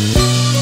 Bye.